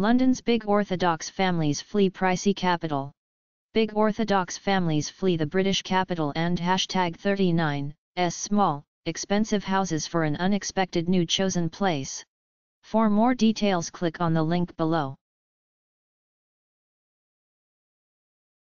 London's big Orthodox families flee pricey capital. Big Orthodox families flee the British capital and hashtag 39, s small, expensive houses for an unexpected new chosen place. For more details click on the link below.